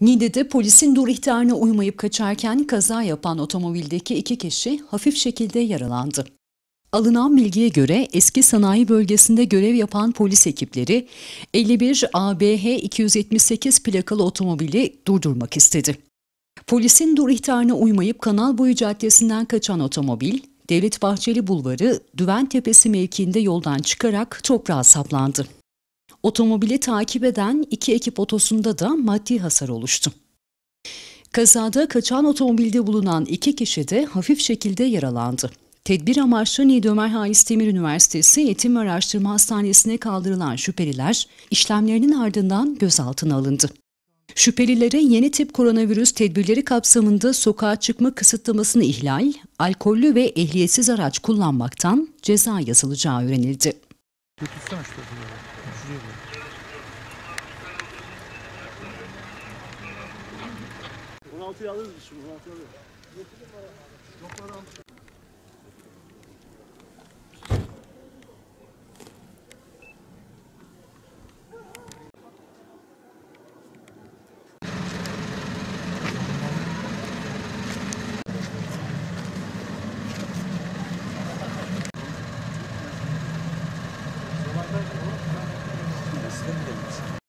Niğde'de polisin dur ihtarına uymayıp kaçarken kaza yapan otomobildeki iki kişi hafif şekilde yaralandı. Alınan bilgiye göre eski sanayi bölgesinde görev yapan polis ekipleri 51 ABH 278 plakalı otomobili durdurmak istedi. Polisin dur ihtarına uymayıp Kanal Boyu Caddesi'nden kaçan otomobil, Devlet Bahçeli Bulvarı, Düven Tepesi mevkiinde yoldan çıkarak toprağa saplandı. Otomobili takip eden iki ekip otosunda da maddi hasar oluştu. Kazada kaçan otomobilde bulunan iki kişi de hafif şekilde yaralandı. Tedbir amaçlı Niğde Ömer Halis Demir Üniversitesi Eğitim ve Araştırma Hastanesi'ne kaldırılan şüpheliler işlemlerinin ardından gözaltına alındı. Şüphelilere yeni tip koronavirüs tedbirleri kapsamında sokağa çıkma kısıtlamasını ihlal, alkollü ve ehliyetsiz araç kullanmaktan ceza yazılacağı öğrenildi. Götürsene şu tarafa doğru. Şuraya doğru. alırız biz şimdi. 16'yı alırız.